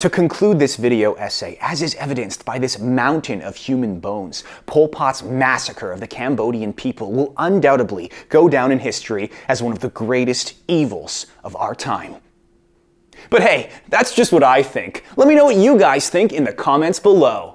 To conclude this video essay, as is evidenced by this mountain of human bones, Pol Pot's massacre of the Cambodian people will undoubtedly go down in history as one of the greatest evils of our time. But hey, that's just what I think. Let me know what you guys think in the comments below.